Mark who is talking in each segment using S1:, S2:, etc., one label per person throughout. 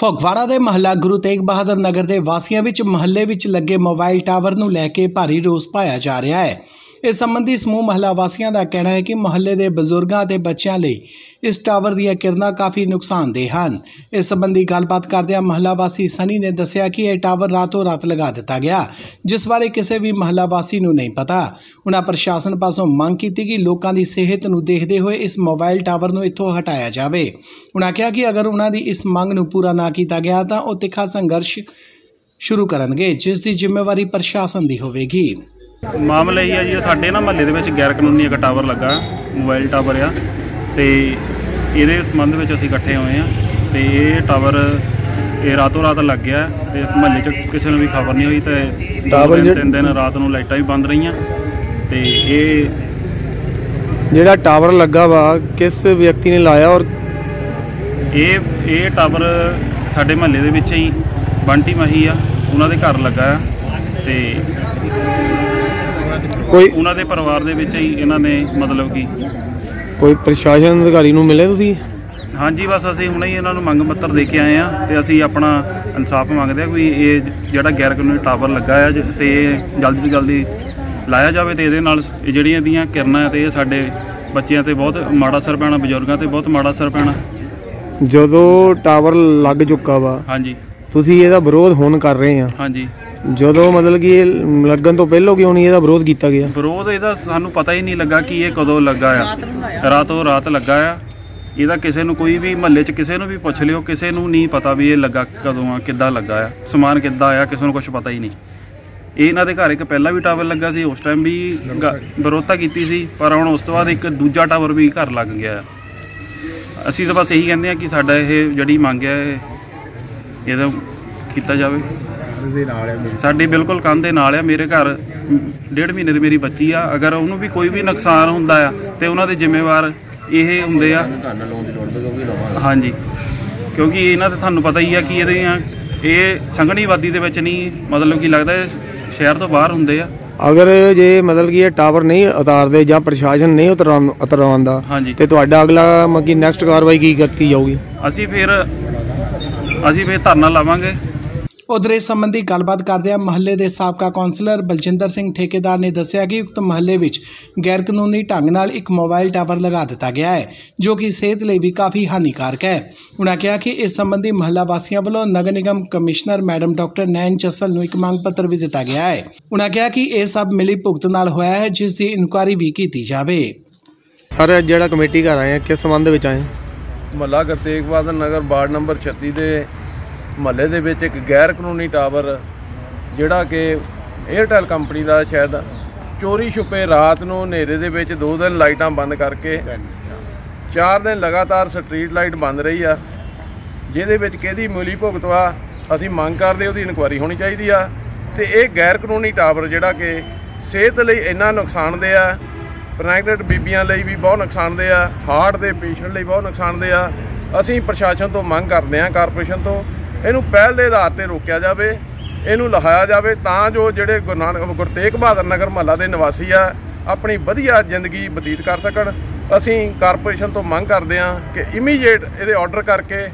S1: ਫਗਵਾੜਾ ਦੇ ਮਹੱਲਾ ਗੁਰੂ ਤੇਗ ਬਹਾਦਰ ਨਗਰ ਦੇ ਵਾਸੀਆਂ ਵਿੱਚ ਮਹੱਲੇ ਵਿੱਚ ਲੱਗੇ ਮੋਬਾਈਲ ਟਾਵਰ ਨੂੰ ਲੈ ਕੇ ਭਾਰੀ ਰੋਸ ਪਾਇਆ ਜਾ ਰਿਹਾ ਹੈ। ਇਸ ਸੰਬੰਧੀ ਸਮੂਹ ਮਹੱਲਾ ਵਾਸੀਆਂ ਦਾ ਕਹਿਣਾ ਹੈ ਕਿ ਮਹੱਲੇ ਦੇ ਬਜ਼ੁਰਗਾਂ ਅਤੇ ਬੱਚਿਆਂ ਲਈ ਇਸ ਟਾਵਰ ਦੀਆਂ ਕਿਰਨਾਂ ਕਾਫੀ ਨੁਕਸਾਨਦੇਹ ਹਨ। ਇਸ ਸੰਬੰਧੀ ਗੱਲਬਾਤ ਕਰਦਿਆਂ ਮਹੱਲਾ ਵਾਸੀ ਸਨੀ ਨੇ ਦੱਸਿਆ ਕਿ ਇਹ ਟਾਵਰ ਰਾਤੋਂ ਰਾਤ ਲਗਾ ਦਿੱਤਾ ਗਿਆ, ਜਿਸ ਬਾਰੇ ਕਿਸੇ ਵੀ ਮਹੱਲਾ ਵਾਸੀ ਨੂੰ ਨਹੀਂ ਪਤਾ। ਉਹਨਾਂ ਪ੍ਰਸ਼ਾਸਨ ਪਾਸੋਂ ਮੰਗ ਕੀਤੀ ਕਿ ਲੋਕਾਂ ਦੀ ਸਿਹਤ ਨੂੰ ਦੇਖਦੇ ਹੋਏ ਇਸ ਮੋਬਾਈਲ ਟਾਵਰ ਨੂੰ ਇੱਥੋਂ ਹਟਾਇਆ ਜਾਵੇ। ਉਹਨਾਂ ਕਿਹਾ ਕਿ ਅਗਰ ਉਹਨਾਂ ਦੀ ਇਸ ਮੰਗ ਨੂੰ ਪੂਰਾ ਨਾ ਕੀਤਾ ਗਿਆ ਤਾਂ ਉਹ ਤਿੱਖਾ ਸੰਘਰਸ਼ ਸ਼ੁਰੂ ਕਰਨਗੇ, ਜਿਸ ਦੀ ਜ਼ਿੰਮੇਵਾਰੀ ਪ੍ਰਸ਼ਾਸਨ ਦੀ ਹੋਵੇਗੀ।
S2: ਮਾਮਲਾ ਇਹ ਹੈ ਜੀ ਸਾਡੇ ਨਾ ਮਹੱਲੇ ਦੇ ਵਿੱਚ ਗੈਰ ਕਾਨੂੰਨੀ ਇੱਕ ਟਾਵਰ ਲੱਗਾ ਮੋਬਾਈਲ ਟਾਵਰ ਆ ਤੇ ਇਹਦੇ ਸੰਬੰਧ ਵਿੱਚ ਅਸੀਂ ਇਕੱਠੇ ਹੋਏ ਆ ਤੇ ਇਹ ਟਾਵਰ ਇਹ ਰਾਤੋਂ ਰਾਤ ਲੱਗ ਗਿਆ ਤੇ ਇਸ ਮਹੱਲੇ 'ਚ ਕਿਸੇ ਨੂੰ ਵੀ ਖਬਰ ਨਹੀਂ ਹੋਈ ਤੇ ਟਾਵਰ ਤਿੰਨ ਦਿਨ ਰਾਤ ਨੂੰ ਲਾਈਟਾਂ ਵੀ ਬੰਦ ਰਹੀਆਂ ਤੇ ਇਹ
S3: ਜਿਹੜਾ ਟਾਵਰ ਲੱਗਾ ਵਾ ਕਿਸ ਵਿਅਕਤੀ ਨੇ ਲਾਇਆ ਔਰ
S2: ਇਹ ਇਹ ਟਾਵਰ ਸਾਡੇ ਮਹੱਲੇ ਦੇ ਵਿੱਚ ਹੀ ਬੰਟੀ ਮਹੀ ਆ ਉਹਨਾਂ ਦੇ ਘਰ ਲੱਗਾ ਤੇ
S3: ਕੋਈ
S2: ਉਹਨਾਂ ਦੇ ਪਰਿਵਾਰ ਦੇ ਵਿੱਚ ਹੀ ਇਹਨਾਂ ਨੇ ਮਤਲਬ ਕਿ
S3: ਕੋਈ ਪ੍ਰਸ਼ਾਸਨ ਅਧਿਕਾਰੀ ਨੂੰ ਮਿਲੇ ਤੁਸੀਂ?
S2: ਹਾਂਜੀ ਬਸ ਅਸੀਂ ਹੁਣੇ ਹੀ ਇਹਨਾਂ ਨੂੰ ਮੰਗ ਪੱਤਰ ਦੇ ਕੇ ਆਏ ਆ ਤੇ ਅਸੀਂ ਆਪਣਾ ਇਨਸਾਫ ਮੰਗਦੇ ਆ ਕੋਈ ਇਹ ਜਿਹੜਾ ਗੈਰ ਕਾਨੂੰਨੀ ਟਾਵਰ ਲੱਗਾ ਆ ਤੇ ਜਲਦੀ ਤੋਂ ਜਲਦੀ ਲਾਇਆ ਜਾਵੇ ਤੇ ਇਹਦੇ ਨਾਲ ਜਿਹੜੀਆਂ ਇਹਦੀਆਂ ਕਿਰਨਾਂ ਤੇ ਇਹ ਸਾਡੇ ਬੱਚਿਆਂ ਤੇ ਬਹੁਤ ਮਾੜਾ ਅਸਰ ਪੈਣਾ ਬਜ਼ੁਰਗਾਂ ਤੇ ਬਹੁਤ ਮਾੜਾ ਅਸਰ ਪੈਣਾ।
S3: ਜਦੋਂ ਟਾਵਰ ਲੱਗ ਚੁੱਕਾ ਵਾ
S2: ਹਾਂਜੀ।
S3: ਤੁਸੀਂ ਇਹਦਾ ਵਿਰੋਧ ਹੁਣ ਕਰ ਰਹੇ ਆ
S2: ਹਾਂਜੀ।
S3: ਜਦੋਂ ਮਤਲਬ ਕਿ ਇਹ ਲੱਗਣ ਤੋਂ ਪਹਿਲਾਂ ਕਿਉਂ ਨਹੀਂ ਇਹਦਾ ਵਿਰੋਧ ਕੀਤਾ ਗਿਆ?
S2: ਵਿਰੋਧ ਇਹਦਾ ਸਾਨੂੰ ਪਤਾ ਹੀ ਨਹੀਂ ਲੱਗਾ ਕਿ ਇਹ ਕਦੋਂ ਲੱਗਾ ਆ। ਰਾਤੋਂ ਰਾਤ ਲੱਗਾ ਆ। ਇਹਦਾ ਕਿਸੇ ਨੂੰ ਕੋਈ ਵੀ ਮਹੱਲੇ 'ਚ ਕਿਸੇ ਨੂੰ ਵੀ ਪੁੱਛ ਲਿਓ ਕਿਸੇ ਨੂੰ ਨਹੀਂ ਪਤਾ ਵੀ ਇਹ ਲੱਗਾ ਕਦੋਂ ਆ ਕਿੱਦਾਂ ਲੱਗਾ ਆ ਸਮਾਨ ਕਿੱਦਾਂ ਆਇਆ ਕਿਸੇ ਨੂੰ ਕੁਝ ਪਤਾ ਹੀ ਨਹੀਂ। ਇਹ ਇਹਨਾਂ ਦੇ ਘਰ ਇੱਕ ਪਹਿਲਾਂ ਵੀ ਟਾਵਰ ਲੱਗਾ ਸੀ ਉਸ ਟਾਈਮ ਵੀ ਵਿਰੋਧਤਾ ਕੀਤੀ ਸੀ ਪਰ ਹੁਣ ਉਸ ਤੋਂ ਬਾਅਦ ਇੱਕ ਦੂਜਾ ਟਾਵਰ ਵੀ ਘਰ ਲੱਗ ਗਿਆ ਆ। ਅਸੀਂ ਤਾਂ ਬਸ ਇਹੀ ਕਹਿੰਦੇ ਆ ਕਿ ਸਾਡਾ ਇਹ ਜਿਹੜੀ ਮੰਗ ਹੈ ਇਹ- ਇਹਦਾ ਕੀਤਾ ਜਾਵੇ। ਸਾਡੀ ਬਿਲਕੁਲ ਕੰਨ ਦੇ ਨਾਲ ਆ ਮੇਰੇ ਘਰ ਡੇਢ ਮਹੀਨੇ ਦੀ ਮੇਰੀ ਬੱਚੀ ਆ। ਅਗਰ ਉਹਨੂੰ ਵੀ ਕੋਈ ਵੀ ਨੁਕਸਾਨ ਹੁੰਦਾ ਆ ਤੇ ਉਹਨਾਂ ਦੇ ਜ਼ਿੰਮੇਵਾਰ ਇਹ ਹੁੰਦੇ ਆ। ਹਾਂਜੀ। ਕਿਉਂਕਿ ਇਹਨਾਂ ਦਾ ਤੁਹਾਨੂੰ ਪਤਾ ਹੀ ਆ ਕਿ ਇਹਦੀਆਂ ਇਹ ਸੰਘਣੀਵਾਦੀ ਦੇ ਵਿੱਚ ਨਹੀਂ ਮਤਲਬ ਕਿ ਲੱਗਦਾ ਇਹ ਸ਼ਹਿਰ ਤੋਂ ਬਾਹਰ ਹੁੰਦੇ ਆ।
S3: ਅਗਰ ਜੇ ਮਤਲਬ ਕਿ ਇਹ ਟਾਵਰ ਨਹੀਂ ਉਤਾਰਦੇ ਜਾਂ ਪ੍ਰਸ਼ਾਸਨ ਨਹੀਂ ਉਤਰਾਂ- ਉਤਰਵਾਉਂਦਾ
S2: ਹਾਂਜੀ।
S3: ਤੇ ਤੁਹਾਡਾ ਅਗਲਾ ਮਤਲਬ ਕਿ ਨੈਕਸਟ ਕਾਰਵਾਈ ਕੀ ਕੀਤੀ ਜਾਊਗੀ?
S2: ਅਸੀਂ ਫਿਰ ਅਸੀਂ ਫਿਰ ਧਰਨਾ ਲਾਵਾਂਗੇ।
S1: ਉਧਰ ਇਸ ਸੰਬੰਧੀ ਗੱਲਬਾਤ ਕਰਦਿਆਂ ਮਹੱਲੇ ਦੇ ਸਾਬਕਾ ਕੌਂਸਲਰ ਬਲਜਿੰਦਰ ਸਿੰਘ ਠੇਕੇਦਾਰ ਨੇ ਦੱਸਿਆ ਕਿ ਉਕਤ ਮਹੱਲੇ ਵਿੱਚ ਗੈਰ ਕਾਨੂੰਨੀ ਢੰਗ ਨਾਲ ਇੱਕ ਮੋਬਾਈਲ ਟਾਵਰ ਲਗਾ ਦਿੱਤਾ ਗਿਆ ਹੈ ਜੋ ਕਿ ਸਿਹਤ ਲਈ ਵੀ ਕਾਫੀ ਹਾਨੀਕਾਰਕ ਹੈ। ਉਨ੍ਹਾਂ ਕਿਹਾ ਕਿ ਇਸ ਸੰਬੰਧੀ ਮਹੱਲਾ ਵਾਸੀਆਂ ਵੱਲੋਂ ਨਗਰ ਨਿਗਮ commissioner madam doctor Nain Chasal ਨੂੰ ਇੱਕ ਮੰਗ ਪੱਤਰ ਵੀ ਦਿੱਤਾ ਗਿਆ ਹੈ। ਉਨ੍ਹਾਂ ਕਿਹਾ ਕਿ ਇਹ ਸਭ ਮਿਲੀ ਭੁਗਤ ਨਾਲ ਹੋਇਆ ਹੈ ਜਿਸ ਦੀ ਇਨਕੁਆਇਰੀ ਵੀ ਕੀਤੀ ਜਾਵੇ।
S3: ਸਰ ਜਿਹੜਾ ਕਮੇਟੀ ਘਰ ਆਏ ਆ ਕਿਸ ਸੰਬੰਧ ਵਿੱਚ ਆਏ
S4: ਮਹੱਲਾ ਗੁਰਤੇਗ ਬਹਾਦਰ ਨਗਰ ਵਾਰਡ ਨੰਬਰ 36 ਦੇ ਮਹੱਲੇ ਦੇ ਵਿੱਚ ਇੱਕ ਗੈਰ ਕਾਨੂੰਨੀ ਟਾਵਰ, ਜਿਹੜਾ ਕਿ 에ਅਰਟੈਲ ਕੰਪਨੀ ਦਾ ਸ਼ਾਇਦ ਚੋਰੀ ਛੁਪੇ ਰਾਤ ਨੂੰ ਹਨੇਰੇ ਦੇ ਵਿੱਚ ਦੋ ਦਿਨ ਲਾਈਟਾਂ ਬੰਦ ਕਰਕੇ ਚਾਰ ਦਿਨ ਲਗਾਤਾਰ ਸਟਰੀਟ ਲਾਈਟ ਬੰਦ ਰਹੀ ਆ। ਜਿਹਦੇ ਵਿੱਚ ਕਿਹਦੀ ਮੂਲੀ ਭੁਗਤ ਵਾ, ਅਸੀਂ ਮੰਗ ਕਰਦੇ ਉਹਦੀ ਇਨਕੁਆਇਰੀ ਹੋਣੀ ਚਾਹੀਦੀ ਆ। ਤੇ ਇਹ ਗੈਰ ਕਾਨੂੰਨੀ ਟਾਵਰ ਜਿਹੜਾ ਕਿ ਸਿਹਤ ਲਈ ਇੰਨਾ ਨੁਕਸਾਨਦੇਹ ਆ, ਪ੍ਰੈਗਨੈਂਟ ਬੀਬੀਆਂ ਲਈ ਵੀ ਬਹੁਤ ਨੁਕਸਾਨਦੇਹ ਆ, ਹਾਰਟ ਦੇ ਪੇਸ਼ੈਂਟ ਲਈ ਬਹੁਤ ਨੁਕਸਾਨਦੇਹ ਆ। ਅਸੀਂ ਪ੍ਰਸ਼ਾਸਨ ਤੋਂ ਮੰਗ ਕਰਦੇ ਆ ਕਾਰਪੋਰੇਸ਼ਨ ਤੋਂ ਇਹਨੂੰ ਪਹਿਲ ਦੇ ਆਧਾਰ ਤੇ ਰੋਕਿਆ ਜਾਵੇ, ਇਹਨੂੰ ਲਹਾਇਆ ਜਾਵੇ ਤਾਂ ਜੋ ਜਿਹੜੇ ਗੁਰੂ ਨਾਨਕ ਗੁਰਤੇਗ ਬਹਾਦਰ ਨਗਰ ਮਹੱਲਾ ਦੇ ਨਿਵਾਸੀ ਆ, ਆਪਣੀ ਵਧੀਆ ਜ਼ਿੰਦਗੀ ਬਤੀਤ ਕਰ ਸਕਣ। ਅਸੀਂ ਕਾਰਪੋਰੇਸ਼ਨ ਤੋਂ ਮੰਗ ਕਰਦੇ ਹਾਂ ਕਿ ਇਮੀਡੀਏਟ ਇਹਦੇ ਆਰਡਰ ਕਰਕੇ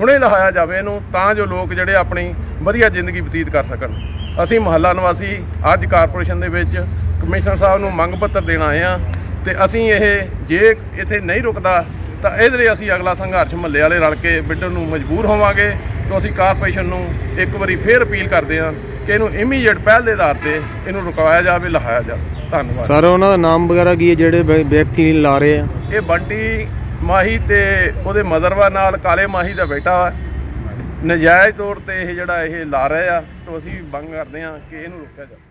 S4: ਹੁਣੇ ਲਹਾਇਆ ਜਾਵੇ ਇਹਨੂੰ, ਤਾਂ ਜੋ ਲੋਕ ਜਿਹੜੇ ਆਪਣੀ ਵਧੀਆ ਜ਼ਿੰਦਗੀ ਬਤੀਤ ਕਰ ਸਕਣ। ਅਸੀਂ ਮਹੱਲਾ ਨਿਵਾਸੀ ਅੱਜ ਕਾਰਪੋਰੇਸ਼ਨ ਦੇ ਵਿੱਚ ਕਮਿਸ਼ਨਰ ਸਾਹਿਬ ਨੂੰ ਮੰਗ ਪੱਤਰ ਦੇਣ ਆਏ ਆ ਤੇ ਅਸੀਂ ਇਹ ਜੇ ਇੱਥੇ ਨਹੀਂ ਰੁਕਦਾ ਤਾਂ ਇਹਦੇ ਲਈ ਅਸੀਂ ਅਗਲਾ ਸੰਘਰਸ਼ ਮਹੱਲੇ ਵਾਲੇ ਰਲ ਕੇ ਵਿੱਢਣ ਨੂੰ ਮਜਬੂਰ ਹੋਵਾਂਗੇ। ਤੋਂ ਅਸੀਂ ਕਾਰਪੋਰੇਸ਼ਨ ਨੂੰ ਇੱਕ ਵਾਰੀ ਫੇਰ ਅਪੀਲ ਕਰਦੇ ਆ ਕਿ ਇਹਨੂੰ ਇਮੀਡੀਏਟ ਪਹਿਲ ਦੇ ਆਧਾਰ ਤੇ ਇਹਨੂੰ ਰੁਕਵਾਇਆ ਜਾਵੇ ਲਹਾਇਆ ਜਾਵੇ। ਧੰਨਵਾਦ।
S3: ਸਰ ਉਹਨਾਂ ਦਾ ਨਾਮ ਵਗੈਰਾ ਕੀ ਹੈ ਜਿਹੜੇ ਵਿਅਕਤੀ ਲਾ ਰਹੇ ਆ?
S4: ਇਹ ਬੰਟੀ ਮਾਹੀ ਤੇ ਉਹਦੇ ਮਦਰਵਾ ਨਾਲ ਕਾਲੇ ਮਾਹੀ ਦਾ ਬੇਟਾ ਵਾ। ਨਜਾਇਜ਼ ਤੌਰ ਤੇ ਇਹ ਜਿਹੜਾ ਇਹ ਲਾ ਰਹੇ ਆ ਤੋਂ ਅਸੀਂ ਮੰਗ ਕਰਦੇ ਆ ਕਿ ਇਹਨੂੰ ਰੋਕਿਆ ਜਾਵੇ।